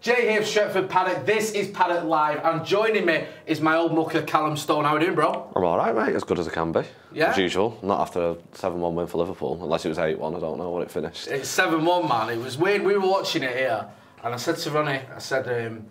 Jay here, Stretford Paddock. This is Paddock Live, and joining me is my old mucker, Callum Stone. How are you doing, bro? I'm all right, mate. As good as I can be. Yeah? As usual. Not after a 7-1 win for Liverpool, unless it was 8-1. I don't know what it finished. It's 7-1, man. It was weird. We were watching it here, and I said to Ronnie, I said, um,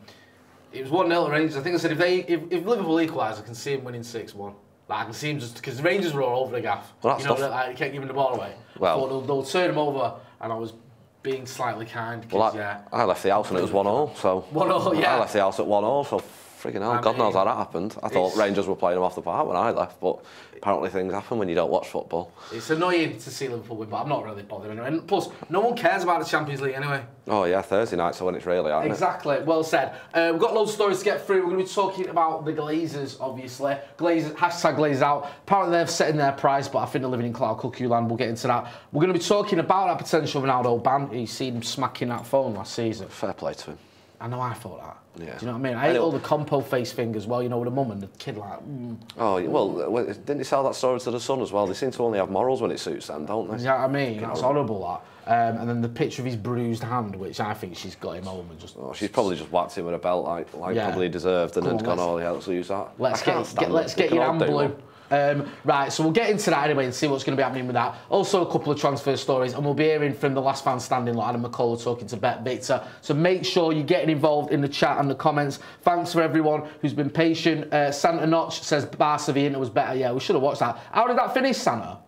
it was 1-0 to Rangers. I think I said, if they, if, if Liverpool equalise, I can see him winning 6-1. Like, I can see him just, because the Rangers were all over the gaff. Well, you know, tough. like, kept giving the ball away. Well- Thought they'll, they'll turn him over, and I was being slightly kind, Well, I, yeah. I left the house and it was 1-0, so... 1-0, yeah. I left the house at 1-0, so frigging hell, I God knows how that happened. I thought Rangers were playing them off the park when I left, but apparently things happen when you don't watch football. It's annoying to see Liverpool win, but I'm not really bothered anyway. And plus, no one cares about the Champions League anyway. Oh yeah, Thursday night, so when it's really out? Exactly. Well said. Uh, we've got loads of stories to get through. We're going to be talking about the Glazers, obviously. Glazers, hashtag Glazers out. Apparently they've set in their price, but I think they're living in cloud cuckoo land. We'll get into that. We're going to be talking about that potential Ronaldo ban. You seen him smacking that phone last season. Fair play to him. I know I thought that. Yeah. Do you know what I mean? I hate all the compo face thing as well, you know, with a mum and the kid like, mm. Oh, well, uh, didn't he sell that story to the Sun as well? They seem to only have morals when it suits them, don't they? you know I mean? That's horrible, that. Um, and then the picture of his bruised hand, which I think she's got him home and just... Oh, she's probably just whacked him with a belt like, like Yeah. probably deserved and Come then on, gone, oh yeah, let's use that. Let's I get, get let's it. They get your hand blue. one. Um, right, so we'll get into that anyway and see what's going to be happening with that. Also, a couple of transfer stories, and we'll be hearing from the last fan standing, like Adam McKola talking to BetVictor. So make sure you're getting involved in the chat and the comments. Thanks for everyone who's been patient. Uh, Santa Notch says Barca v Inter was better. Yeah, we should have watched that. How did that finish, Santa?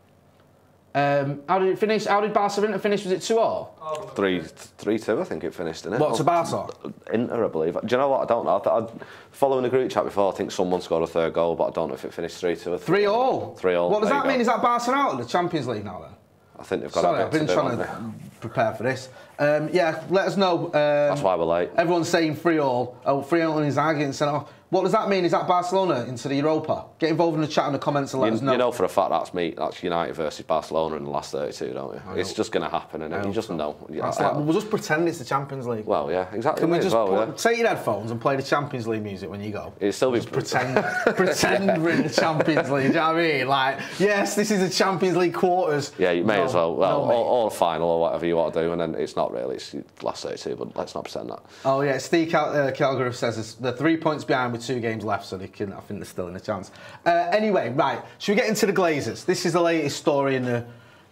Um, how did it finish? How did Inter finish? Was it 2 all? Three, three, two. I think it finished, didn't it? What, to Barca? Inter, I believe. Do you know what? I don't know. I I'd, following the group chat before, I think someone scored a third goal, but I don't know if it finished three two 3 all. 3 all. What does There that mean? go. Is that Barca out of the Champions League now then? I think they've got Sorry, I've been to trying to prepare for this. Um, yeah, let us know. Um, That's why we're late. Everyone's saying free all. Oh, free all and sent off. What does that mean? Is that Barcelona into the Europa? Get involved in the chat and the comments and let You, us know. you know for a fact that's me. That's United versus Barcelona in the last 32, don't you? It's just going to happen, and you just so. know. Yeah, That's like, we'll just pretend it's the Champions League. well, yeah, exactly. Can we just well, put, yeah. take your headphones and play the Champions League music when you go? Still be Just pretend, pretend we're in the Champions League. Do you know what I mean? Like, yes, this is the Champions League quarters. Yeah, you may No, as well. Well, no, or, or final or whatever you want to do, and then it's not really. It's the last 32, but let's not pretend that. Oh yeah, Steve Cal- uh, Calgary says this- they're three points behind two games left, so they can. I think they're still in a chance. Uh, anyway, right. Should we get into the Glazers? This is the latest story in the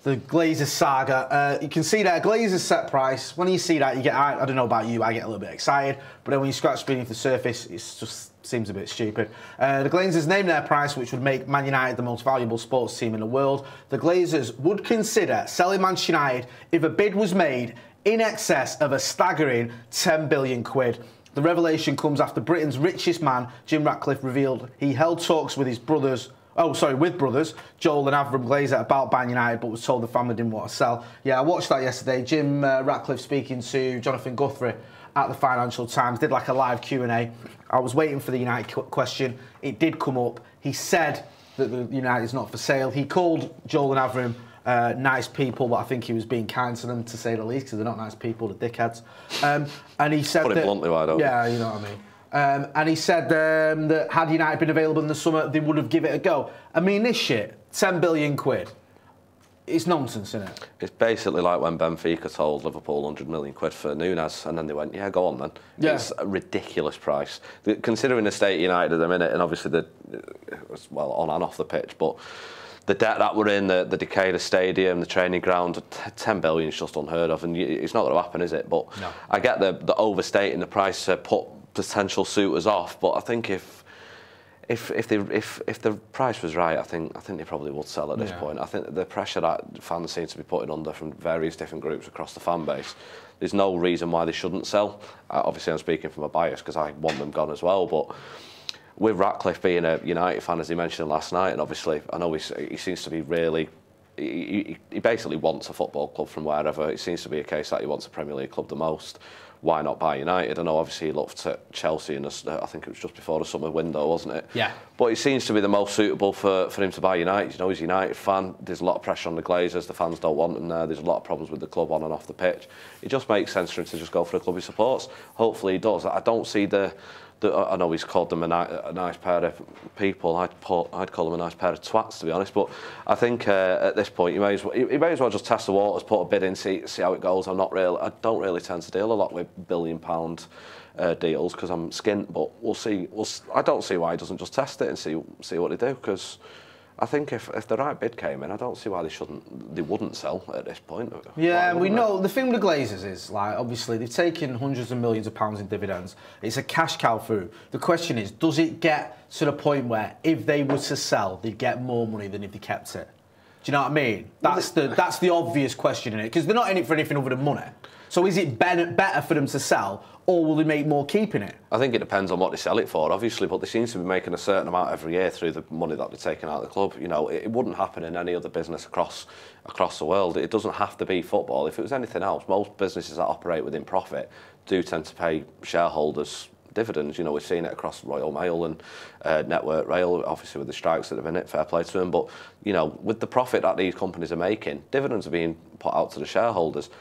the Glazers saga. Uh, you can see that Glazers set price. When you see that, you get. I, I don't know about you, I get a little bit excited, but then when you scratch beneath the surface, it just seems a bit stupid. Uh, the Glazers named their price, which would make Man United the most valuable sports team in the world. The Glazers would consider selling Manchester United if a bid was made in excess of a staggering 10 billion quid. The revelation comes after Britain's richest man, Jim Ratcliffe, revealed he held talks with his brothers. Oh, sorry, with brothers, Joel and Avram Glazer about buying United, but was told the family didn't want to sell. Yeah, I watched that yesterday. Jim uh, Ratcliffe speaking to Jonathan Guthrie at the Financial Times did like a live Q and A. I was waiting for the United question. It did come up. He said that the United is not for sale. He called Joel and Avram uh, nice people, but I think he was being kind to them to say the least, because they're not nice people, they're dickheads. Um, and he said Put it that, bluntly, why don't? Yeah, you know what I mean. Um, and he said um, that had United been available in the summer, they would have given it a go. I mean, this shit, 10 billion quid, it's nonsense, isn't it? It's basically like when Benfica told Liverpool 100 million quid for Nunez, and then they went, "Yeah, go on then." Yeah. It's a ridiculous price, The- considering the state United at the minute, and obviously the it was, well on and off the pitch, but. the debt that we're in, the, the decay of the stadium, the training ground, 10 billion is just unheard of, and it's not going to happen, is it? But no. I get the, the overstating the price to put potential suitors off, but I think if if if the if if the price was right, I think I think they probably would sell at this yeah. point. I think the pressure that fans seem to be putting under from various different groups across the fan base, there's no reason why they shouldn't sell. Uh, obviously, I'm speaking from a bias because I want them gone as well, but With Ratcliffe being a United fan, as he mentioned last night, and obviously I know he seems to be really he, he, basically wants a football club from wherever. It seems to be a case that he wants a Premier League club the most. Why not buy United? I know obviously he looked at Chelsea and I think it was just before the summer window, wasn't it? Yeah. But it seems to be the most suitable for, for him to buy United. You know, he's a United fan. There's a lot of pressure on the Glazers. The fans don't want him there. There's a lot of problems with the club on and off the pitch. It just makes sense for him to just go for the club he supports. Hopefully he does. I don't see the, I know he's called them a, ni a nice pair of people. I'd, put, I'd call them a nice pair of twats, to be honest. But I think uh, at this point, you may, as well, you may as well just test the waters, put a bid in, see, see how it goes. I'm not really, I don't really tend to deal a lot with billion pound uh, deals because I'm skint, but we'll see. We'll, I don't see why he doesn't just test it and see, see what they do because I think if, if the right bid came in, I don't see why they shouldn't, they wouldn't sell at this point. Yeah, we they? know the thing with the Glazers is like obviously they've taken hundreds of millions of pounds in dividends. It's a cash cow food. The question is, does it get to the point where if they were to sell, they'd get more money than if they kept it? Do you know what I mean? That's the that's the obvious question in it because they're not in it for anything other than money. So is it better, better for them to sell, or will they make more keeping it? I think it depends on what they sell it for, obviously, but they seem to be making a certain amount every year through the money that they're taking out of the club. You know, it, it wouldn't happen in any other business across across the world. It doesn't have to be football. If it was anything else, most businesses that operate within profit do tend to pay shareholders dividends. You know, we've seen it across Royal Mail and uh, Network Rail, obviously with the strikes that have been it, fair play to them. But, you know, with the profit that these companies are making, dividends are being put out to the shareholders.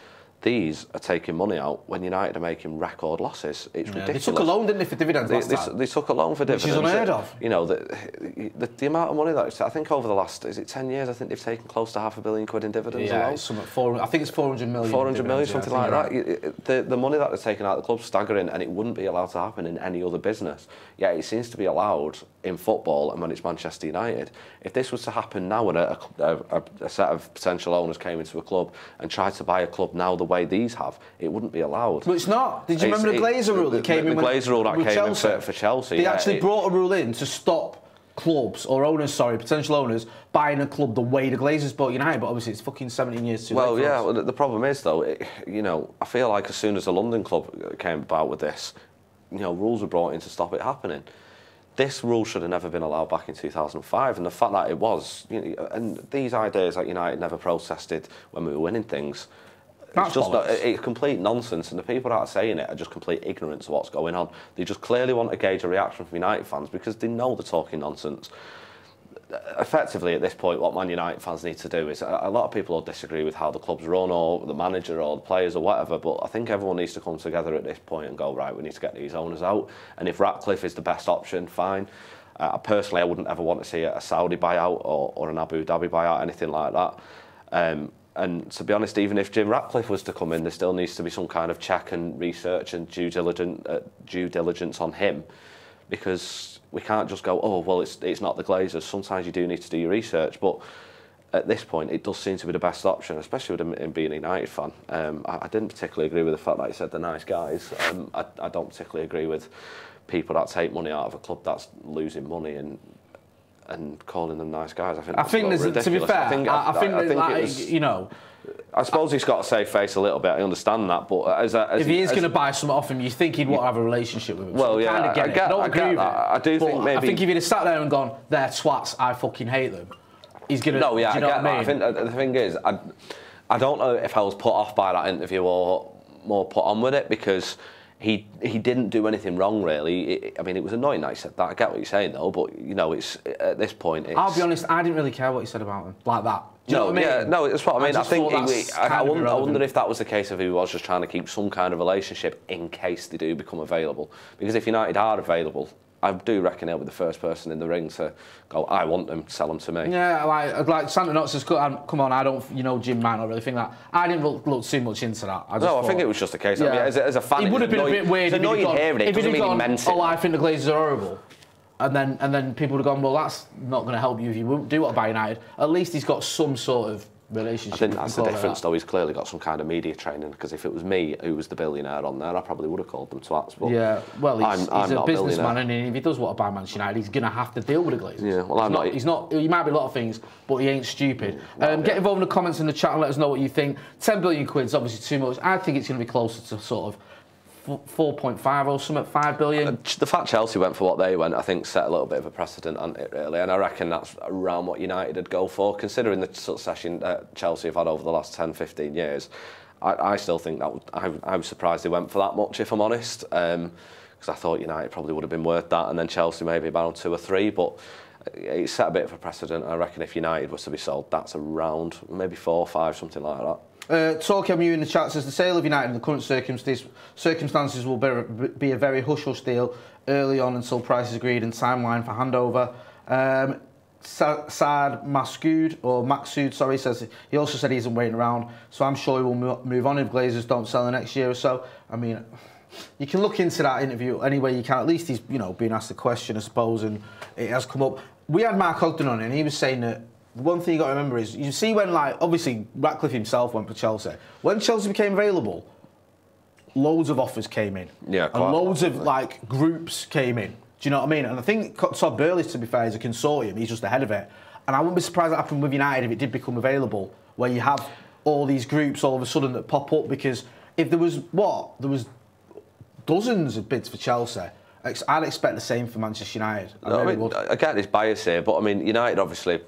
these are taking money out when United are making record losses. It's yeah, ridiculous. They took a loan, didn't they, for dividends they, they, they, took a loan for dividends. Which is unheard of. You know, the, the, the amount of money that I think over the last, is it 10 years, I think they've taken close to half a billion quid in dividends yeah, alone. Some, four, I think it's 400 million. 400 million, something yeah, like that. Right. The, the money that they're taking out of the club's staggering and it wouldn't be allowed to happen in any other business. Yet yeah, it seems to be allowed in football and when it's Manchester United. If this was to happen now, and a, a, a, set of potential owners came into a club and tried to buy a club now the way these have, it wouldn't be allowed. But it's not. Did you It's- remember the Glazer rule that came the in? when- Glazer rule that with came in for- for Chelsea, They yeah, actually it- brought a rule in to stop clubs or owners, sorry, potential owners buying a club the way the Glazers bought United. But obviously, it's fucking 17 years too Well, late. yeah. Well, the- the problem is though, it, you know, I feel like as soon as the London club came about with this, you know, rules were brought in to stop it happening. This rule should have never been allowed back in 2005, and the fact that it was, you know, and these ideas that United never protested when we were winning things. That's it's just not, it's complete nonsense, and the people that are saying it are just complete ignorance of what's going on. They just clearly want to gauge a reaction from United fans because they know they're talking nonsense effectively at this point what Man United fans need to do is a lot of people will disagree with how the club's run or the manager or the players or whatever but I think everyone needs to come together at this point and go right we need to get these owners out. And if Ratcliffe is the best option fine. Uh, personally I wouldn't ever want to see a Saudi buyout or, or an Abu Dhabi buyout anything like that. Um, and to be honest, even if Jim Ratcliffe was to come in, there still needs to be some kind of check and research and due diligence, uh, due diligence on him. Because we can't just go, oh well, it's it's not the Glazers. Sometimes you do need to do your research, but at this point, it does seem to be the best option, especially with him, being a United fan. Um, I, I didn't particularly agree with the fact that he said they're nice guys. Um, I, I don't particularly agree with people that take money out of a club that's losing money and and calling them nice guys. I think I that's a think there's, to be fair, I think, I, I think, that, it like, was- you know, I suppose he's got to save face a little bit. I understand that, but as, a, as if he is going to buy something off him, you think he'd want to have a relationship with him. Well, so yeah, get I it. get- don't I agree get with that. I do think maybe- I think if he'd have sat there and gone, "They're twats, I fucking hate them," he's gonna. No, yeah, do you I get what that. I mean? think uh, the thing is, I, I don't know if I was put off by that interview or more put on with it because he he didn't do anything wrong really. It, I mean, it was annoying that he said that. I get what you're saying though, but you know, it's at this point. It's, I'll be honest, I didn't really care what he said about him like that. Do no, I mean? yeah, no, that's what I mean. I, just think thought I, I, wonder, I wonder if that was the case if he was just trying to keep some kind of relationship in case they do become available. Because if United are available, I do reckon he'll be the first person in the ring to go. I want them, sell them to me. Yeah, like uh, like Santa Knox says, "Come come on, I don't, you know, Jim might not really think that. I didn't look, look too much into that. I just No, I think it was just a case. I mean, as a, as a fan, it would have been a bit weird It's if annoying gone, hearing it. if Doesn't mean gone, he meant it. oh, I think the Glazers are horrible. And then, and then people would have gone, well, that's not going to help you if you won't do what buy United. At least he's got some sort of relationship. I think that's the the club like difference, that. though. He's clearly got some kind of media training. Because if it was me who was the billionaire on there, I probably would have called them twats. But Yeah, well, he's, I'm, he's I'm a businessman, and if he does want to buy Manchester United, he's going to have to deal with the Glazers. Yeah, well, I'm he's not- He's not. He might be a lot of things, but he ain't stupid. Well, Um, get involved in the comments in the chat and let us know what you think. 10 billion quid's obviously too much. I think it's going to be closer to sort of 4.5 or something, 5 billion. The fact Chelsea went for what they went, I think, set a little bit of a precedent on it, really. And I reckon that's around what United would go for, considering the succession that Chelsea have had over the last 10, 15 years. I, I still think that I, I was surprised they went for that much, if I'm honest. Um, because I thought United probably would have been worth that, and then Chelsea maybe about two or three. But it set a bit of a precedent. I reckon if United was to be sold, that's around maybe four or five, something like that. Uh, Talking you in the chat says the sale of United in the current circumstances, circumstances will be, a very hush hush deal early on until price is agreed and timeline for handover. Um, Saad or Maxud, sorry, says he also said he isn't waiting around, so I'm sure he will move on if Glazers don't sell the next year or so. I mean, you can look into that interview any way you can. At least he's, you know, being asked the question, I suppose, and it has come up. We had Mark Ogden on, and he was saying that one thing you got to remember is you see when, like, obviously Ratcliffe himself went for Chelsea. When Chelsea became available, loads of offers came in. Yeah, and loads of like groups came in. Do you know what I mean? And I think Todd Boehly, to be fair, is a consortium. He's just ahead of it. And I wouldn't be surprised that happened with United if it did become available, where you have all these groups all of a sudden that pop up. Because if there was what there was dozens of bids for Chelsea. I'd expect the same for Manchester United. I, no, I, mean, I get this bias here, but I mean, United obviously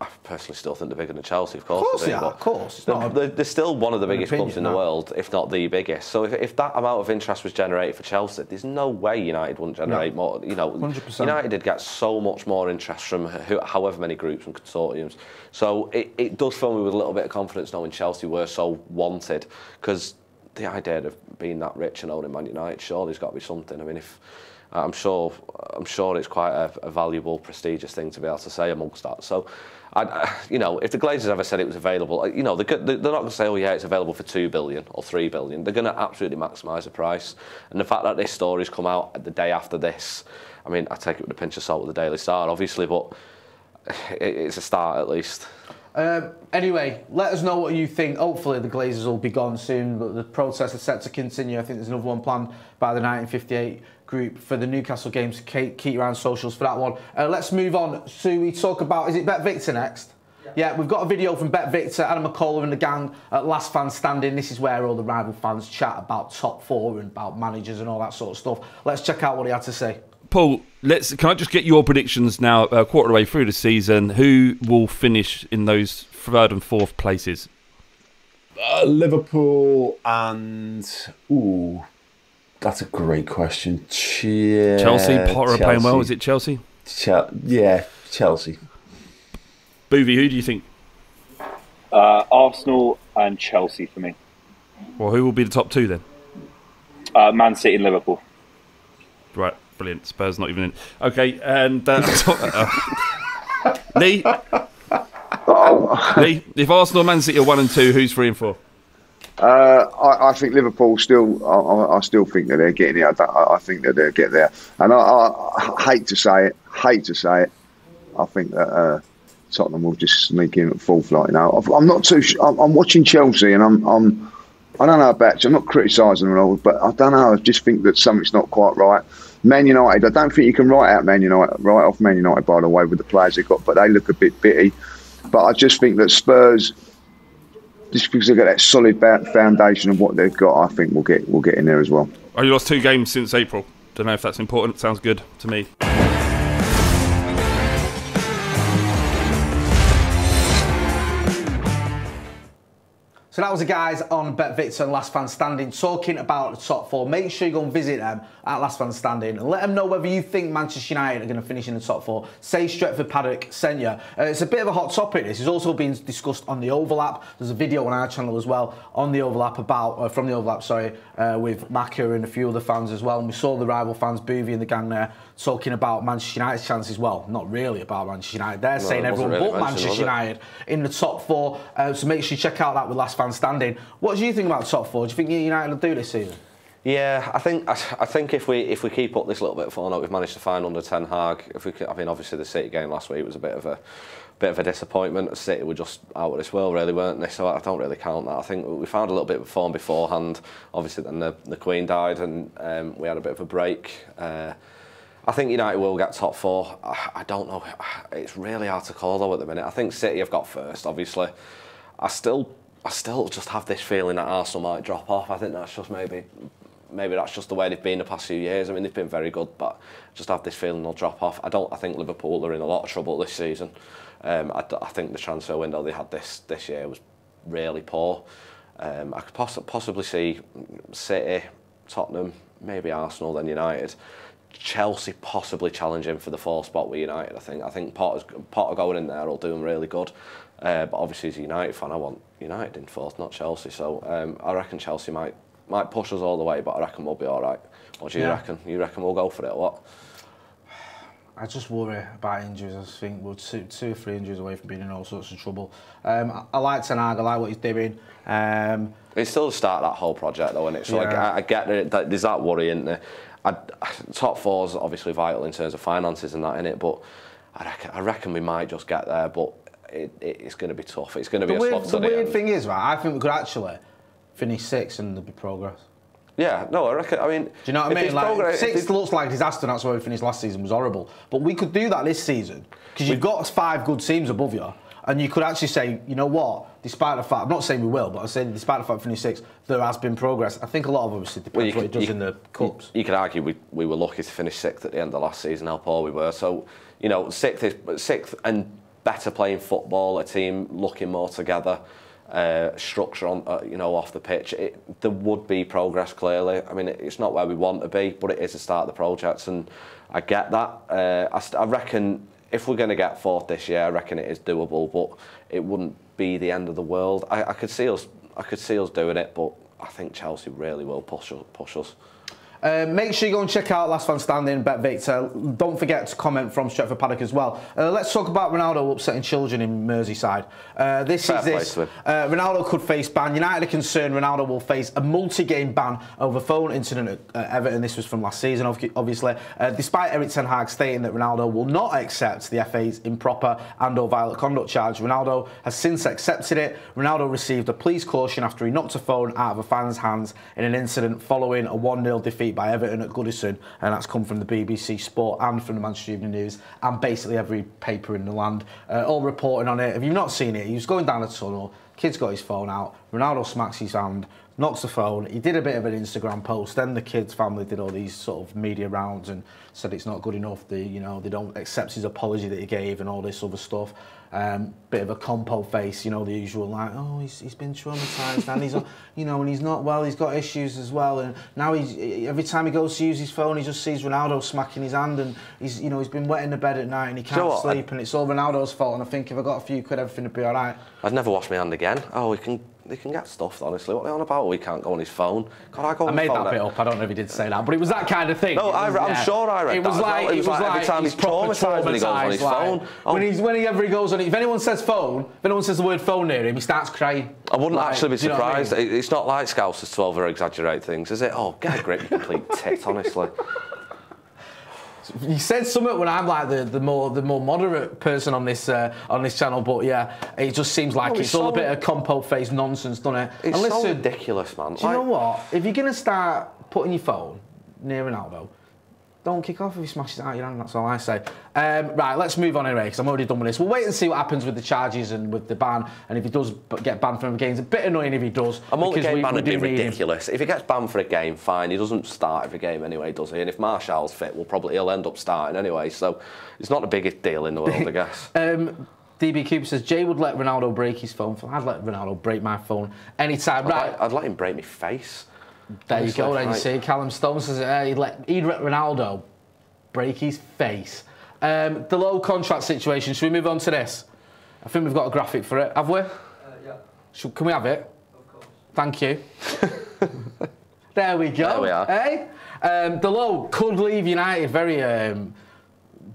I personally still think they're bigger than Chelsea, of course. Of course, they are, of course. They're, they're, they're, still one of the biggest opinion, clubs in no. the world, if not the biggest. So if, if that amount of interest was generated for Chelsea, there's no way United wouldn't generate no. more. You know, 100%. United did get so much more interest from who, however many groups and consortiums. So it, it does fill me with a little bit of confidence knowing Chelsea were so wanted because the idea of being that rich and owning Man United, surely there's got to be something. I mean, if I'm sure, I'm sure it's quite a, a valuable, prestigious thing to be able to say amongst that. So. I, you know, if the Glazers ever said it was available, you know, they're, they're not going to say, oh yeah, it's available for two billion or three billion. They're going to absolutely maximise the price. And the fact that this story's come out the day after this, I mean, I take it with a pinch of salt with the Daily Star, obviously, but it's a start at least. Um, anyway, let us know what you think. Hopefully, the Glazers will be gone soon, but the protests are set to continue. I think there's another one planned by the 1958 group for the Newcastle games. Keep your on socials for that one. Uh, let's move on. So we talk about, is it BetVictor next? Yeah. yeah, we've got a video from BetVictor, Adam McKola and the gang at Last Fan Standing. This is where all the rival fans chat about top four and about managers and all that sort of stuff. Let's check out what he had to say. Paul, let's. Can I just get your predictions now? A uh, quarter way through the season, who will finish in those third and fourth places? Uh, Liverpool and ooh, that's a great question. Che- Chelsea, Potter Chelsea. playing well. Is it Chelsea? Che- yeah, Chelsea. Boovy, who do you think? Uh, Arsenal and Chelsea for me. Well, who will be the top two then? Uh, Man City and Liverpool. Right, brilliant. Spurs not even in. Okay, and uh, uh, Lee. Oh. Lee, if Arsenal, Man City are one and two, who's three and four? Uh, I, I, think Liverpool still. I, I, still think that they're getting it. I, I think that they'll get there. And I, hate to say it. Hate to say it. I think that uh, Tottenham will just sneak in at full flight now. I'm not too. I'm, I'm watching Chelsea, and I'm. I'm I don't know about. I'm not criticising them all, but I don't know. I just think that something's not quite right. Man United. I don't think you can write out Man United. Write off Man United by the way with the players they got, but they look a bit bitty. But I just think that Spurs just because they've got that solid foundation of what they've got, I think we'll get we'll get in there as well. Oh, you lost two games since April. Don't know if that's important. Sounds good to me. So that was the guys on BetVictor and Last Fan Standing talking about the top four. Make sure you go and visit them at Last Fan Standing and let them know whether you think Manchester United are going to finish in the top four. Say Stretford Paddock sent you. Uh, it's a bit of a hot topic. This is also being discussed on the overlap. There's a video on our channel as well on the overlap about uh, from the overlap, sorry, uh, with Maka and a few other fans as well. And we saw the rival fans, Boovy and the gang there, talking about Manchester United's chances. Well, not really about Manchester United. They're saying everyone really but Manchester United in the top four. Uh, so make sure you check out that with Last Fan Standing. What do you think about top four? Do you think United will do this season? Yeah, I think I, think if we if we keep up this little bit of form that we've managed to find under Ten Hag, if we I mean obviously the City game last week was a bit of a bit of a disappointment. City were just out of this world, really, weren't they? So I don't really count that. I think we found a little bit of form beforehand. Obviously, then the, the Queen died, and um, we had a bit of a break. Uh, I think United will get top four. I, don't know. It's really hard to call though at the minute. I think City have got first, obviously. I still, I still just have this feeling that Arsenal might drop off. I think that's just maybe maybe that's just the way they've been the past few years. I mean, they've been very good, but just have this feeling they'll drop off. I don't. I think Liverpool are in a lot of trouble this season. Um, I, I think the transfer window they had this this year was really poor. Um, I could poss possibly see City, Tottenham, maybe Arsenal, then United Chelsea possibly challenging for the fourth spot with United. I think. I think Potter's, Potter going in there will do him really good. Uh, but obviously, as a United fan, I want United in fourth, not Chelsea. So um, I reckon Chelsea might might push us all the way, but I reckon we'll be all right. What do you Yeah. reckon? You reckon we'll go for it? Or what? I just worry about injuries. I think we're two, two or three injuries away from being in all sorts of trouble. Um, I, I like Ten Hag, I like what he's doing. Um, It's still the start of that whole project, though, isn't it? So Yeah. I, I get it. That, there's that worry, isn't there? I, top four's obviously vital in terms of finances and that in it, but I reckon, I reckon we might just get there. But it, it, it's going to be tough. It's going to be the a weird, slog the the weird end. thing is, right, I think we could actually finish sixth and there'd be progress. Yeah, no, I reckon. I mean, Do you know what I mean? Like, progress- sixth looks like a disaster, that's where we finished last season, was horrible. But we could do that this season, because you've got five good teams above you, and you could actually say, you know what, despite the fact, I'm not saying we will, but I'm saying despite the fact we finished sixth, there has been progress. I think a lot of obviously depends Well, what could- does you- in the Cups. You could argue we, we were lucky to finish sixth at the end of last season, how poor we were. So, you know, sixth is sixth and better playing football, a team looking more together, uh, structure on, uh, you know, off the pitch. It, there would be progress clearly. I mean, it, it's not where we want to be, but it is a start of the project, and I get that. Uh, I, I reckon if we're going to get fourth this year, I reckon it is doable, but it wouldn't be the end of the world. I, I could see us, I could see us doing it, but I think Chelsea really will push us. Push us. Um, make sure you go and check out Last Man Standing, BetVictor. Don't forget to comment from Stretford Paddock as well. Uh, let's talk about Ronaldo upsetting children in Merseyside. Uh, this Fair is this. Uh, Ronaldo could face ban. United are concerned Ronaldo will face a multi-game ban over phone incident at uh, Everton. This was from last season, obviously. Uh, despite Erik Ten Hag stating that Ronaldo will not accept the FA's improper and/or violent conduct charge, Ronaldo has since accepted it. Ronaldo received a police caution after he knocked a phone out of a fan's hands in an incident following a 1-0 defeat by Everton at Goodison, and that's come from the BBC Sport and from the Manchester Evening News and basically every paper in the land, uh, all reporting on it. If you've not seen it, he was going down a tunnel. Kid's got his phone out. Ronaldo smacks his hand, knocks the phone. He did a bit of an Instagram post. Then the kid's family did all these sort of media rounds and said it's not good enough. They, you know, they don't accept his apology that he gave and all this other stuff. Um, bit of a compo face, you know, the usual like, oh, he's, he's been traumatised and he's, you know, and he's not well. He's got issues as well, and now he's every time he goes to use his phone, he just sees Ronaldo smacking his hand, and he's, you know, he's been wet in the bed at night and he can't know what? sleep, and it's all Ronaldo's fault. And I think if I got a few quid, everything would be all right. I'd never wash my hand again. Oh, we can they can get stuffed, honestly. What are they on about? Oh, we can't go on his phone. God, I go on I made that bit up. I don't know if he did say that, but it was that kind of thing. No, It I- was, I'm sure I read it that was as well. like It was like every time he's proper traumatised when he goes on his traumatised, phone. Oh. When he's whenever he goes on, it, if anyone says phone, if anyone says the word phone near him, he starts crying. I wouldn't Like, actually be do you know I mean? surprised. It's not like Scousers to over exaggerate things, is it? Oh, get a grip, you complete tit, honestly. You said something when I'm like the, the more the more moderate person on this uh, on this channel, but yeah, it just seems like No, it's, it's all a bit of compo face nonsense, doesn't it? It's and so ridiculous, man. do you know what? If you're gonna start putting your phone near an Ronaldo, don't kick off if he smashes it out your hand. That's all I say. Um, right, let's move on anyway because I'm already done with this. We'll wait and see what happens with the charges and with the ban, and if he does get banned from the games, it's a bit annoying if he does. A multi-game ban would be do need him. ridiculous. If he gets banned for a game, fine. He doesn't start every game anyway, does he? And if Martial's fit, well, probably he'll end up starting anyway. So it's not the biggest deal in the world, I guess. Um, DB Cooper says Jay would let Ronaldo break his phone. I'd let Ronaldo break my phone anytime. I'd, Right, I'd let him break my face. There you go. honestly, Then you see, Callum Stone says uh, he'd let he'd let Ronaldo break his face. Um, Dalot contract situation. Should we move on to this? I think we've got a graphic for it. Have we? yeah, Should, can we have it? of course. Thank you. there we go. There we are. Hey, um, Dalot could leave United. Very um,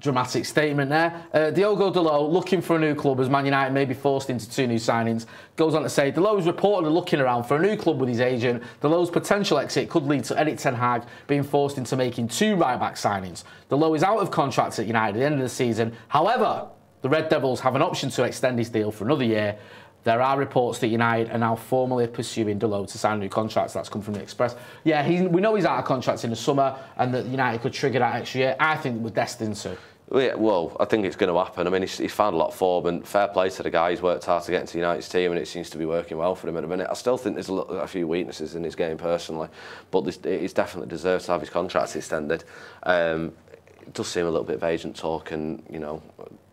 dramatic statement there. Uh, Diogo Dalot looking for a new club as Man United may be forced into two new signings. Goes on to say Dalot is reportedly looking around for a new club with his agent. Dalot's potential exit could lead to Erik Ten Hag being forced into making two right back signings. Dalot is out of contract at United at the end of the season. However, the Red Devils have an option to extend his deal for another year. There are reports that United are now formally pursuing Dalot to sign a new contracts. That's come from the Express. Yeah, he, we know he's out of contracts in the summer and that United could trigger that extra year. I think we're destined to. Yeah, well, I think it's going to happen. I mean, he's, he's found a lot of form, and fair play to the guy. He's worked hard to get into United's team, and it seems to be working well for him at the minute. I still think there's a, lot, a few weaknesses in his game personally, but this, he's definitely deserves to have his contract extended. Um, it does seem a little bit of agent talk and, you know,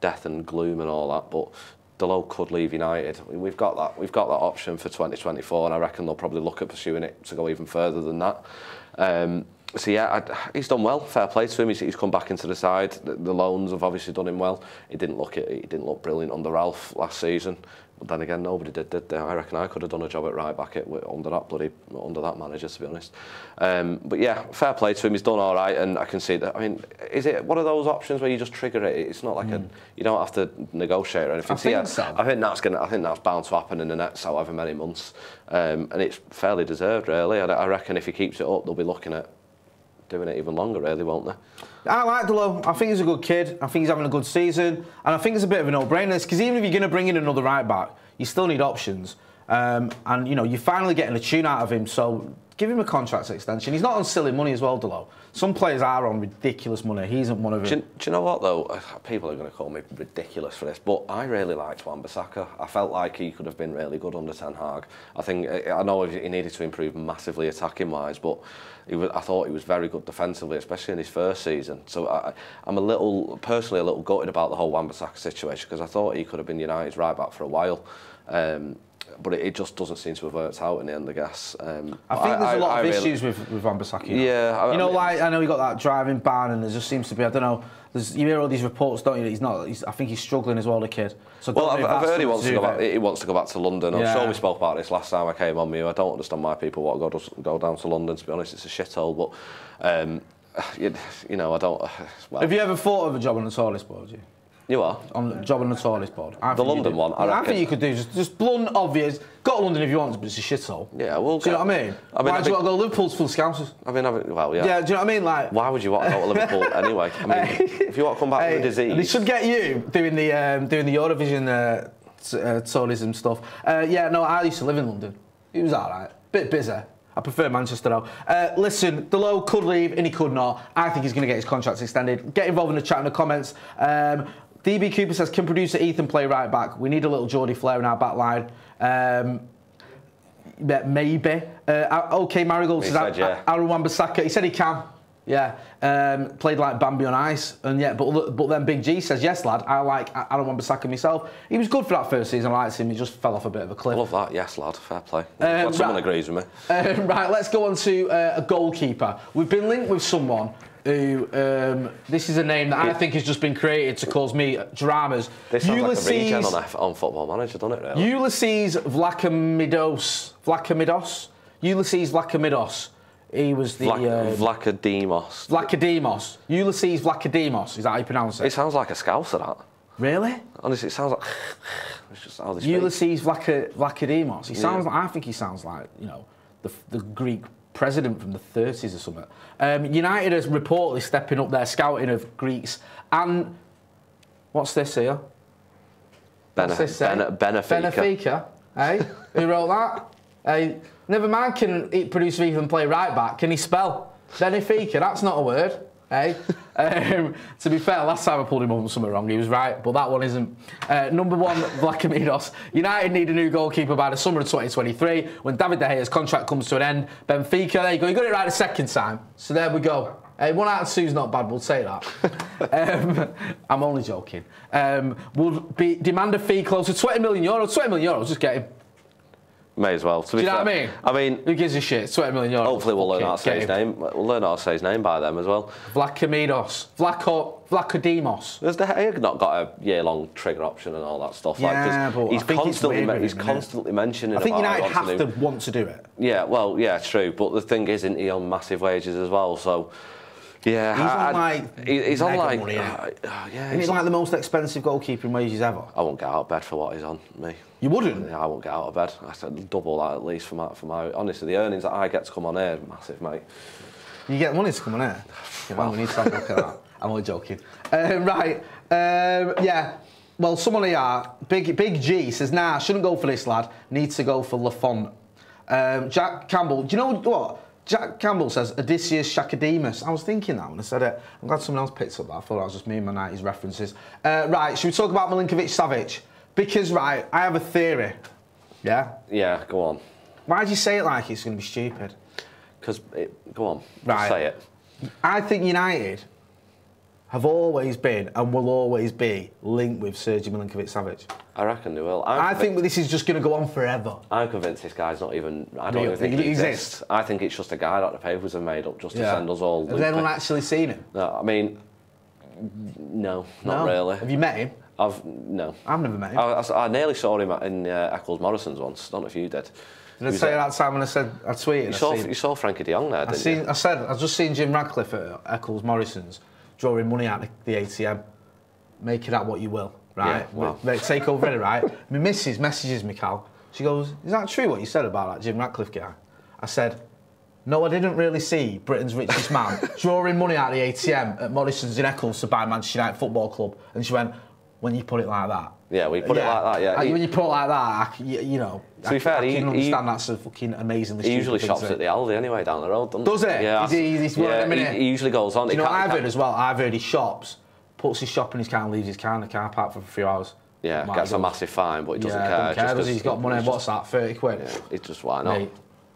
death and gloom and all that, but Delo could leave United. We've got that. We've got that option for 2024, and I reckon they'll probably look at pursuing it to go even further than that. Um, so yeah, I, he's done well. Fair play to him. He's, he's come back into the side. The, the loans have obviously done him well. He didn't look it. He didn't look brilliant under Ralph last season. But then again, nobody did, did they? I reckon I could have done a job at right back at, under that bloody under that manager, to be honest. Um, but yeah, fair play to him. He's done all right, and I can see that. I mean, is it one of those options where you just trigger it? It's not like a you don't have to negotiate or anything. I think yeah, so. I think that's gonna. I think that's bound to happen in the next however many months, um, and it's fairly deserved, really. I, I reckon if he keeps it up, they'll be looking at doing it even longer, really, won't they? I like Dalot. I think he's a good kid. I think he's having a good season. And I think it's a bit of a no-brainer. Because even if you're going to bring in another right back, you still need options. Um, and, you know, you're finally getting a tune out of him. So give him a contract extension. He's not on silly money as well, Dalot. Some players are on ridiculous money. He isn't one of Do them. you, do you know what though? People are going to call me ridiculous for this, but I really liked Wan-Bissaka. I felt like he could have been really good under Ten Hag. I think I know he needed to improve massively attacking wise, but he was, I thought he was very good defensively, especially in his first season. So I, I'm a little personally a little gutted about the whole Wan-Bissaka situation because I thought he could have been United's right back for a while. Um, but it, it just doesn't seem to have worked out in the end, I guess. Um, I think there's a lot I of really- issues with with Wan-Bissaka. know. Yeah, I- you know, I mean- like I know he got that driving ban, and there just seems to be I don't know. There's, you hear all these reports, don't you? He's not. He's, I think he's struggling as well, the kid. So Well, I've, I've heard he wants to go back. it. He wants to go back to London. I'm sure we spoke about this last time I came on. Me, I don't understand why people want to go, go down to London. To be honest, it's a shithole. But um, you, you know, I don't. Well, Have you ever thought of a job on the tourist board? You? You are. on the job on the tourist board. I The London one, I I, think you could do just, just blunt, obvious. Go to London if you want, but it's a shithole. Yeah, well, Do you know what I mean? I mean, Why I do you want to go? Liverpool's full of scousers. I mean, I mean, well, yeah. Yeah, do you know what I mean? Like, Why would you want to go to Liverpool anyway? I mean, if you want to come back with a disease... They should get you doing the um, doing the Eurovision uh, uh, tourism stuff. Uh, yeah, no, I used to live in London. It was all right. Bit busy. I prefer Manchester though. Uh, listen, Dalot could leave and he could not. I think he's going to get his contract extended. Get involved in the chat in the comments. Um, DB Cooper says, can producer Ethan play right back? We need a little Geordie Flair in our back line. Um, maybe. Uh, okay, Marigold says said, yeah. Aaron Wan-Bissaka. He said he can. Yeah, um, played like Bambi on ice, and yeah, but but then Big G says yes, lad. I like Aaron Wan-Bissaka myself. He was good for that first season. I liked him. He just fell off a bit of a cliff. love that. Yes, lad. Fair play. Um, someone right. agrees with me. Um, right, let's go on to uh, a goalkeeper. We've been linked with someone who um, this is a name that I think has just been created to cause me dramas. This sounds like a regen on, on Football Manager, doesn't it? Really? Ulysses Vlachimidos. Vlachimidos. Ulysses Vlachimidos. He was the Vlac- uh, Vlachodimos. Vlachodimos. Ulysses Vlachodimos. Is that how you pronounce It it? sounds like a Scouser, that. Really? Honestly, it sounds like. it's just how they. Ulysses Vlacho- Vlachodimos. He sounds. Like, I think he sounds like you know the, the Greek president from the 30s or something. Um, United is reportedly stepping up their scouting of Greeks and what's this here? Bene- What's this? Bene- Benfica. Benfica. Hey, who wrote that? Hey, never mind. Can he produce even play right back? Can he spell Benfica? That's not a word. Hey, um, to be fair, last time I pulled him up on something wrong, he was right, but that one isn't. Uh, number one, Vlachimidos. United need a new goalkeeper by the summer of 2023 when David De Gea's contract comes to an end. Benfica, there you go. You got it right the second time. So there we go. Hey, one out of two's not bad, we'll say that. um, I'm only joking. Um, would be demand a fee close to 20 million euros. 20 million euros, just get him. May as well. To be Do you know fair. what I mean? I mean, Who gives a shit? 20 million euros. hopefully we'll learn Fuck how to say his name. We'll learn how to say his name by them as well. Vlachimidos. Vlacho, Vlachodimos. Has De Gea not got a year-long trigger option and all that stuff? Yeah, like, but he's constantly weird he's him, it? constantly mentioning. I think United have wants to want to do it. Yeah, well, yeah, true. But the thing is, isn't he on massive wages as well? So, yeah, He's I- on, like, he's on like, money, uh, yeah. He's like the most expensive goalkeeping wages ever. I won't get out of bed for what he's on. Me. You wouldn't? Yeah, I won't get out of bed. I said double that at least for my for my. Honestly, the earnings that I get to come on here, massive, mate. You get money to come on here. You know, we need to have a look at that. I'm only joking. Um, right, um, yeah. Well, someone here, Big Big G says, "Nah, shouldn't go for this lad. Need to go for Lafont." Um, Jack Campbell, do you know what? Jack Campbell says Odysseus Shakademus. I was thinking that when I said it. I'm glad someone else picked up that. I thought that was just me and my 90s references. Uh, right, should we talk about Milinkovic Savic? Because, right, I have a theory. Yeah? Yeah, go on. Why do you say it like it's going to be stupid? Because go on, Right. say it. I think United have always been and will always be linked with Sergio Milinkovic-Savic. I reckon they will. I'm I think this is just going to go on forever. I'm convinced this guy's not even. I don't Real. even think he he exists. exists? I think it's just a guy that the papers have made up just to send us all. Has anyone actually seen him? No, I mean, no, not No? really. Have you met him? I've no. I've never met him. I, I, I nearly saw him in uh, Eccles Morrison's once. Don't know if you did. Did I say that time when I said I tweeted? You I saw, you saw Frenkie De Jong there, I didn't seen. you? I said I just seen Jim Ratcliffe at Eccles Morrison's drawing money out of the ATM. Make it out what you will, right? Yeah, wow. Take over it, right? My missus messages me, Cal. She goes, "Is that true what you said about that Jim Ratcliffe guy?" I said. No, I didn't really see Britain's richest man drawing money out of the ATM at Morrison's in Eccles to buy Manchester United Football Club. And she went, when you put it like that. Yeah, we put it like that. Yeah, when you put it like that, I you, you know, To be fair, I he- can he- understand that's a fucking amazingly He usually shops at the. Aldi anyway down the road, doesn't Does he? Yeah, he- he's of yeah, he, he usually goes on. Do you know I've heard as well? I've heard he shops, puts his shop in his car and leaves his car in the car park for a few hours. Yeah, Might gets a massive fine, but he doesn't yeah, care. don't care, just does he? He's got money. What's that? 30 quid? just- It's just why not? Mate,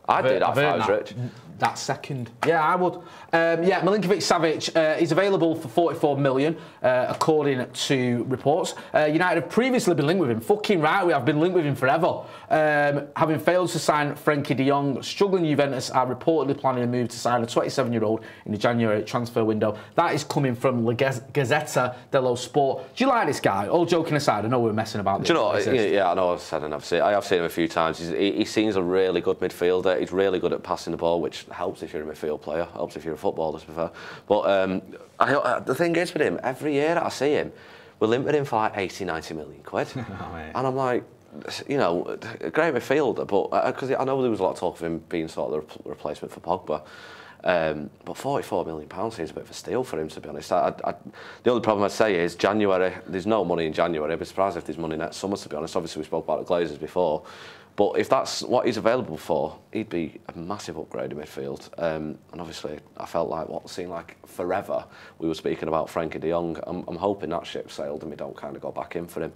I'd I've do heard- that I've I was that. rich. That second. Yeah, I would. Um, yeah, Milinkovic Savic uh, is available for 44 million, uh, according to reports. Uh, United have previously been linked with him. Fucking right, we have been linked with him forever. Um, having failed to sign Frenkie de Jong, struggling Juventus are reportedly planning a move to sign a 27 year old in the January transfer window. That is coming from La Gaz- Gazzetta dello Sport. Do you like this guy? All joking aside, I know we're messing about Do you know? what? Yeah, yeah, I know. I've said and I've seen. I have seen him a few times. He's, he, he seems a really good midfielder. He's really good at passing the ball, which helps if you're a midfield player. Helps if you're a footballer, to be fair. But um, I, I, the thing is with him, every year that I see him, we're with him for like 80, 90 million quid, mate. and I'm like. You know, a great midfielder, but because I know there was a lot of talk of him being sort of the re- replacement for Pogba. Um, but 44 million pounds seems a bit of a steal for him, to be honest. I, I, the only problem I'd say is January. There's no money in January. I'd be surprised if there's money next summer, to be honest. Obviously, we spoke about the Glazers before, but if that's what he's available for, he'd be a massive upgrade in midfield. Um, and obviously, I felt like what seemed like forever. We were speaking about Frenkie De Jong. I'm, I'm hoping that ship sailed and we don't kind of go back in for him.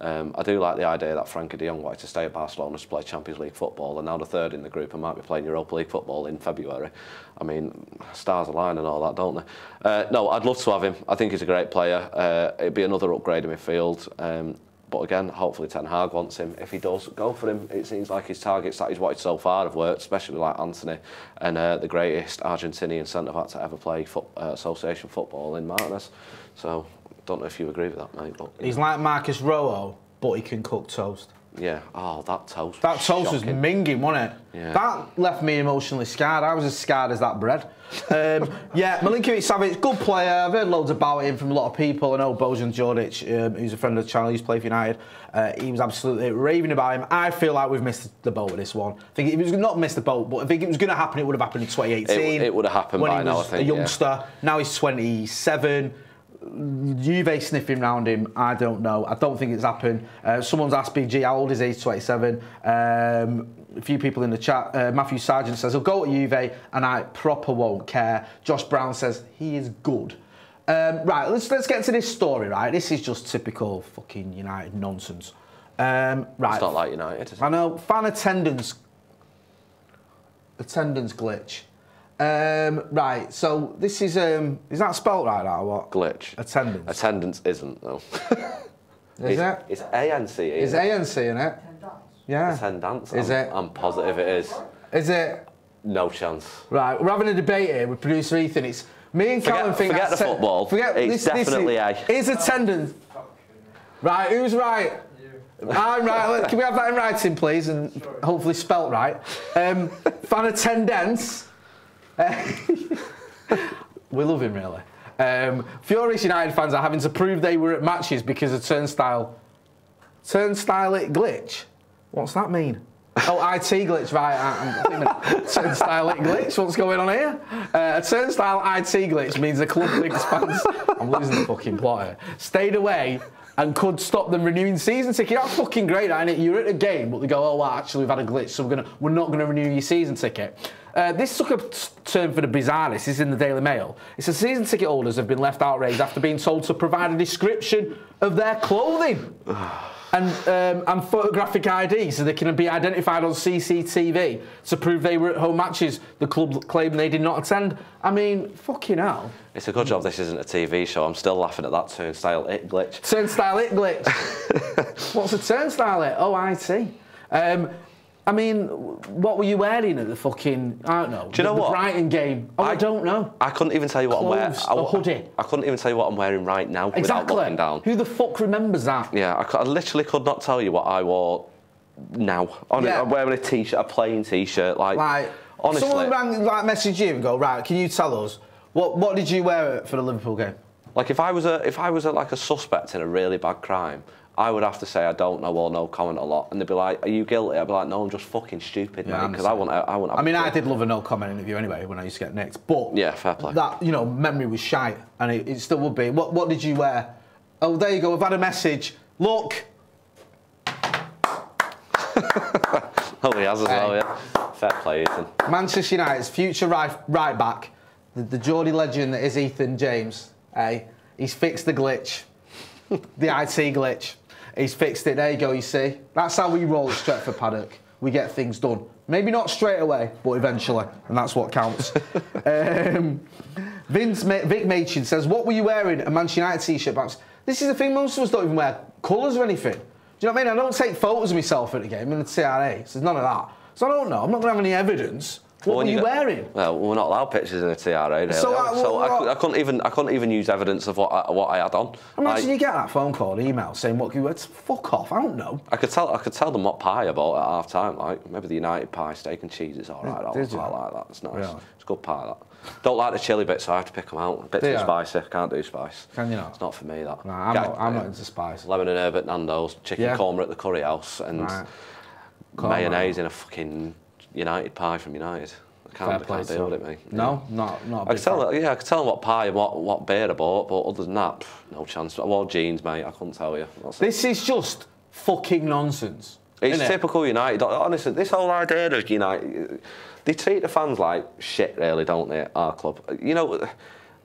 Um, I do like the idea that Frenkie De Jong wanted to stay at Barcelona to play Champions League football, and now the third in the group and might be playing Europa League football in February. I mean, stars align and all that, don't they? Uh, no, I'd love to have him. I think he's a great player. Uh, it'd be another upgrade in midfield. Um, but again, hopefully Ten Hag wants him. If he does, go for him. It seems like his targets that he's wanted so far have worked, especially like Antony and uh, the greatest Argentinian centre back to ever play foot, uh, association football in Martinez. So, don't know if you agree with that, mate. But He's like Marcos Rojo, but he can cook toast. Yeah, oh, that toast. That toast was shocking. minging, wasn't it? Yeah. That left me emotionally scarred. I was as scarred as that bread. Um, yeah, Milinkovic Savic, good player. I've heard loads about him from a lot of people. I know Bojan Djordjic, um, who's a friend of the channel, he's played for United. Uh, he was absolutely raving about him. I feel like we've missed the boat with this one. I think it was not missed the boat, but I think it was going to happen. It would have happened in 2018. It- it would have happened when by he now, was I think, a yeah. youngster. Now he's 27. Juve sniffing round him, I don't know. I don't think it's happened. Uh, someone's asked BG, how old is he? He's 27. Um, a few people in the chat. Uh, Matthew Sargent says, he'll go to Juve and I proper won't care. Josh Brown says, he is good. Um, right, let's, let's get to this story, right? This is just typical fucking United nonsense. Um, right. It's not like United. I know fan attendance attendance glitch. Um, right, so this is um, is that spelt right or what? Glitch. Attendance. Attendance isn't though. is it? It's ANC. Is isn't it? ANC in it? Yeah. Attendance. Is I'm, it? I'm positive it is. Is it? No chance. Right, we're having a debate here with producer Ethan. It's me and Forget- Callum think forget that's the football. Forget It's this, this definitely is, A. Is attendance right? Who's right? I'm right. Can we have that in writing, please, and hopefully spelt right? Um, fan attendance. We love him really. Um, furious United fans are having to prove they were at matches because of turnstile. Turnstile it glitch. What's that mean? Oh, IT glitch, right? I'm turnstile glitch. What's going on here? Uh, a turnstile IT glitch means the club thinks fans. I'm losing the fucking plot here. Stayed away and could stop them renewing season ticket. That's fucking great, ain't it? You're at a game, but they go, "Oh, well, actually, we've had a glitch, so we're gonna, we're not gonna renew your season ticket." Uh, this took a t- turn for the bizarre. This is in the Daily Mail. It says season ticket holders have been left outraged after being told to provide a description of their clothing. and um, and photographic ID so they can be identified on CCTV to prove they were at home matches the club claimed they did not attend. I mean, fucking hell. It's a good job this isn't a TV show. I'm still laughing at that turnstile it glitch. Turnstile it glitch. What's a turnstile it? Oh, I see. Um, I mean, what were you wearing at the fucking, I don't know, Do you know the, what? the Brighton game? Oh, I, I- don't know. I couldn't even tell you what I'm wearing. Clothes, I, a hoodie. I couldn't even tell you what I'm wearing right now without Exactly. looking down. Who the fuck remembers that? Yeah, I, I literally could not tell you what I wore now. Hon- Yeah. I'm wearing a t-shirt, a plain t-shirt. Like, Like, honestly, someone rang, like, message you and go, right, can you tell us, what, what did you wear for the Liverpool game? like if I was a if I was a, like a suspect in a really bad crime, I would have to say I don't know or no comment a lot, and they'd be like, "Are you guilty?" I'd be like, "No, I'm just fucking stupid, Yeah, mate." I'm Because I want I want. I mean, I did love a no comment interview anyway when I used to get nicked, but Yeah, fair play. that, you know, memory was shite, and it, it still would be. What, what did you wear? Oh, there you go, I've had a message. Look, Oh, he has as well, yeah. Fair play, Ethan. Manchester United's future right, right back, the, the Geordie legend that is Ethan James, eh? He's fixed the glitch, the IT glitch. He's fixed it. There you go. You see, that's how we roll at Stretford Paddock. We get things done. Maybe not straight away, but eventually, and that's what counts. um, Vince Ma- Vic Machin says, "What were you wearing? A Manchester United t-shirt?" Perhaps. This is the thing. Most of us don't even wear colours or anything. Do you know what I mean? I don't take photos of myself at the game in the TRA. So there's none of that. So I don't know. I'm not going to have any evidence. What were you got- wearing? Well, we're not allowed pictures in a TRA, really. So, uh, so what- I, I couldn't even I couldn't even use evidence of what I, what I had on. Imagine Like, you get that phone call, email saying what you were. Fuck off. I don't know. I could tell I could tell them what pie I bought at half time. Like maybe the United pie, steak and cheese is all right. I Did you? like that. It's nice. Really? It's good pie. That. Don't like the chili bits, so I have to pick them out. A bit too spicy. Can't do spice. Can you not? It's not for me. That. Nah, I'm, Get- not, I'm not into spice. Lemon and herb at Nando's, chicken Yeah. korma at the curry house, and Right. mayonnaise in a fucking United pie from United. I Fair can't, I play can't deal with it, mate. No, not not. I could tell, fan. yeah, I could tell them what pie and what, what beer I bought, but other than that, pff, no chance. I wore jeans, mate. I couldn't tell you. That's. This is just fucking nonsense. It's typical United. Honestly, this whole idea of United, they treat the fans like shit, really, don't they? Our club, you know,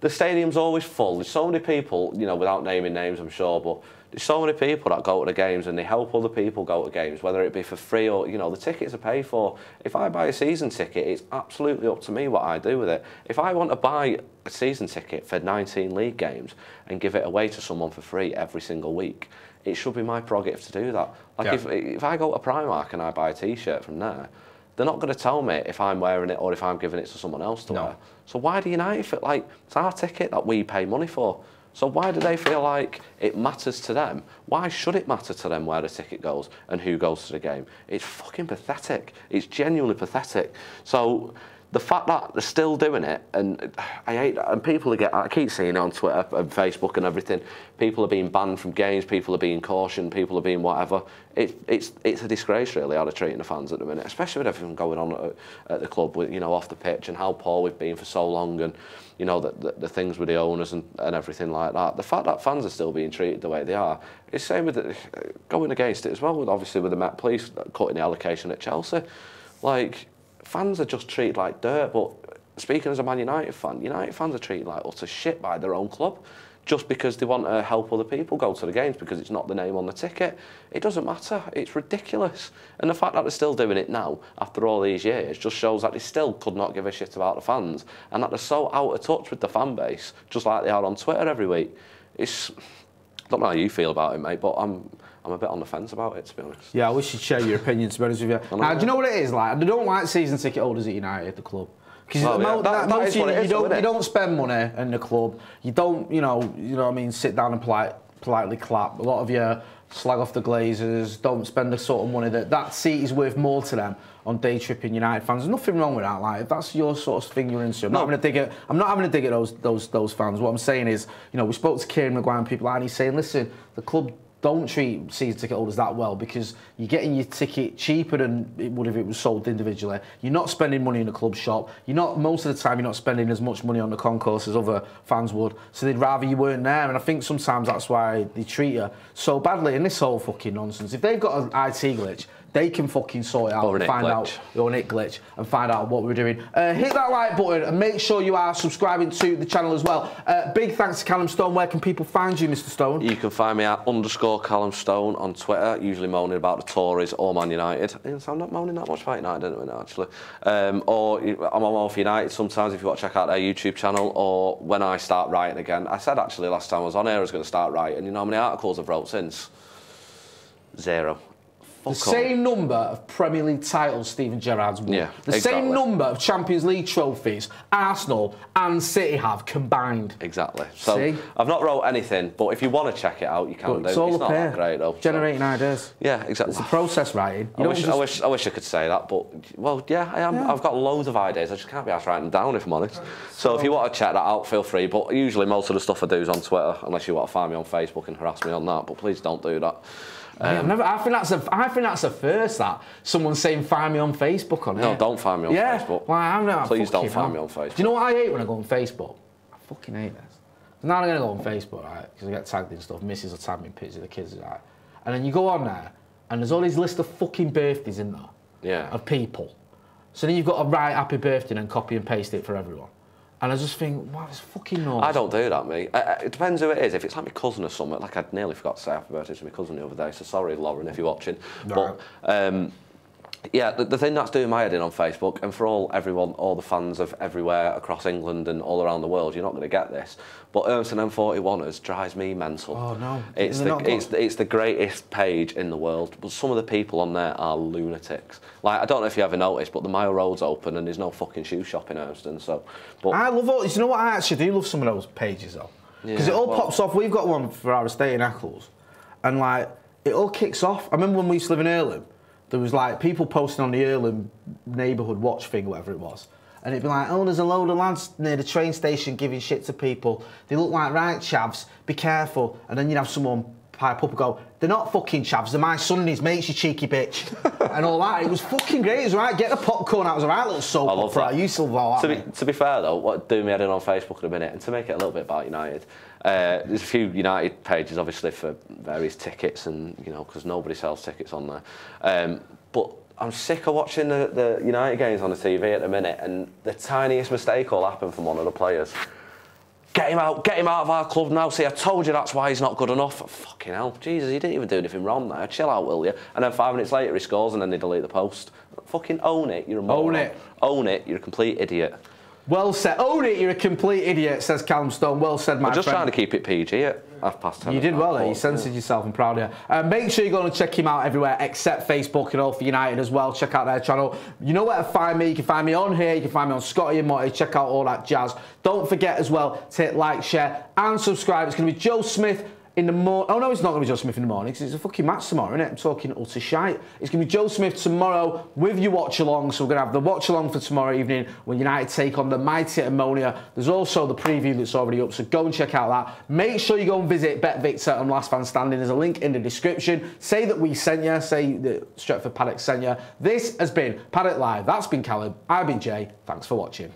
the stadium's always full. There's so many people, you know, without naming names, I'm sure, but there's so many people that go to the games and they help other people go to games, whether it be for free or you know, the tickets are paid for. If I buy a season ticket, it's absolutely up to me what I do with it. If I want to buy a season ticket for 19 league games and give it away to someone for free every single week, it should be my prerogative to do that. Like Yeah. if if I go to Primark and I buy a T-shirt from there, they're not going to tell me if I'm wearing it or if I'm giving it to someone else to No. wear. So why do United feel like it's our ticket that we pay money for? So why do they feel like it matters to them? Why should it matter to them where the ticket goes and who goes to the game? It's fucking pathetic. It's genuinely pathetic. So the fact that they're still doing it, and I hate that, and people are get, I keep seeing it on Twitter and Facebook and everything. People are being banned from games. People are being cautioned. People are being whatever. It, it's it's a disgrace really how they're treating the fans at the minute, especially with everything going on at, at the club, with you know off the pitch and how poor we've been for so long, and you know the, the, the things with the owners and, and everything like that. The fact that fans are still being treated the way they are, it's same with the, going against it as well. With obviously with the Met Police cutting the allocation at Chelsea, like fans are just treated like dirt. But speaking as a Man United fan, United fans are treated like utter shit by their own club just because they want to help other people go to the games because it's not the name on the ticket. It doesn't matter. It's ridiculous. And the fact that they're still doing it now, after all these years, just shows that they still could not give a shit about the fans and that they're so out of touch with the fan base, just like they are on Twitter every week. It's I don't know how you feel about it, mate, but I'm I'm a bit on the fence about it, to be honest. Yeah, I wish you'd share your opinion, to be honest with you. Now, do you know what it is like? I don't like season ticket holders at United, the club. Because Well, oh, yeah, that- that you, is, don't, you don't spend money in the club. You don't, you know, you know what I mean, sit down and polite, politely clap. A lot of you slag off the Glazers, don't spend the sort of money that that seat is worth more to them on day tripping United fans. There's nothing wrong with that. Like, if that's your sort of thing you're into, I'm not No. having a dig at. I'm not having a dig at those those those fans. What I'm saying is, you know, we spoke to Kieran Maguire and people, like, and he's saying, listen, the club don't treat season ticket holders that well because you're getting your ticket cheaper than it would if it was sold individually. You're not spending money in a club shop. You're not most of the time you're not spending as much money on the concourse as other fans would. So they'd rather you weren't there. And I think sometimes that's why they treat you so badly in this whole fucking nonsense. If they've got an IT glitch, they can fucking sort it out and find Glitch. out your Nick Glitch and find out what we're doing. Uh, hit that like button and make sure you are subscribing to the channel as well. Uh, big thanks to Callum Stone. Where can people find you, Mr. Stone? You can find me at underscore Callum Stone on Twitter, usually moaning about the Tories or Man United. So I'm not moaning that much about United, don't I, actually. Um, or I'm on for United sometimes if you want to check out their YouTube channel, or when I start writing again. I said actually last time I was on air I was going to start writing. You know how many articles I've wrote since? Zero. The same number of Premier League titles Steven Gerrard's won. Yeah, the same number of Champions League trophies Arsenal and City have combined. Exactly. So See? I've not wrote anything, but if you want to check it out, you can But do. it's all not up here. great though. so- Generating ideas. Yeah, exactly. It's the process writing. I wish, don't I wish I wish I could say that, but well, yeah, I am. Yeah. I've got loads of ideas. I just can't be asked writing them down, if I'm honest. So if you want to check that out, feel free. But usually most of the stuff I do is on Twitter, unless you want to find me on Facebook and harass me on that. But please don't do that. Yeah, I've never, I think that's a. I think that's a first. That someone's saying find me on Facebook on it. No, don't find me on yeah. Facebook. Well, I'm not. Please don't find me on Facebook. Do you know what I hate when I go on Facebook? I fucking hate this. Now I'm gonna go on Facebook, right? Because I get tagged in stuff. Mrs. will tag me pictures of the kids, right? And then you go on there, and there's all these list of fucking birthdays in there Yeah. of people. So then you've got to write happy birthday and copy and paste it for everyone. And I just think, wow, it's fucking noise. I don't do that, mate. Uh, uh, it depends who it is. If it's like my cousin or something, like I'd nearly forgot to say happy birthday to my cousin the other day, so sorry, Lauren, if you're watching. But um, yeah, the, the thing that's doing my head in on Facebook, and for all everyone, all the fans of everywhere across England and all around the world, you're not going to get this. But Urmston M41ers drives me mental. Oh, no. It's They're the, it's, the greatest page in the world, but some of the people on there are lunatics. Like I don't know if you ever noticed, but the Mile Road's open and there's no fucking shoe shop in Urmston. So, but I love all. You know what? I actually do love some of those pages though, because Yeah, it all well- pops off. We've got one for our estate in Eccles, and like it all kicks off. I remember when we used to live in Irlam, there was like people posting on the Irlam neighbourhood watch thing, whatever it was. And it'd be like, oh, there's a load of lads near the train station giving shit to people. They look like right chavs. Be careful. And then you'd have someone pipe up and go, they're not fucking chavs. They're my son and his mates, you cheeky bitch. and all that. It was fucking great. It was right. Get the popcorn out. It was a right little soap I love opera. that. Used to love to be, to be fair though, what do me heading on Facebook in a minute, and to make it a little bit about United, uh, there's a few United pages obviously for various tickets, and you know because nobody sells tickets on there. Um, but I'm sick of watching the, the United games on the TV at the minute, and the tiniest mistake will happen from one of the players. Get him out, get him out of our club now. See, I told you that's why he's not good enough. Fucking hell, Jesus, he didn't even do anything wrong there. Chill out, will you? And then five minutes later he scores and then they delete the post. Fucking own it, you're a moron. Own it. Own it, you're a complete idiot. Well said. Own it, you're a complete idiot, says Callum Stone. Well said, my I'm just friend. trying to keep it PG at eh? Half past ten. You did well there. You censored yourself. I'm proud of you. Uh, make sure you go and check him out everywhere except Facebook and all for United as well. Check out their channel. You know where to find me. You can find me on here. You can find me on Scotty and Morty. Check out all that jazz. Don't forget as well to hit like, share, and subscribe. It's going to be Joe Smith in the morning. Oh no, it's not going to be Joe Smith in the morning because it's a fucking match tomorrow, isn't it? I'm talking utter shite. It's going to be Joe Smith tomorrow with your watch along. So we're going to have the watch along for tomorrow evening when United take on the mighty Omonia. There's also the preview that's already up, so go and check out that. Make sure you go and visit BetVictor and Last Fan Standing. There's a link in the description. Say that we sent you. Say that Stretford Paddock sent you. This has been Paddock Live. That's been Callum. I've been Jay. Thanks for watching.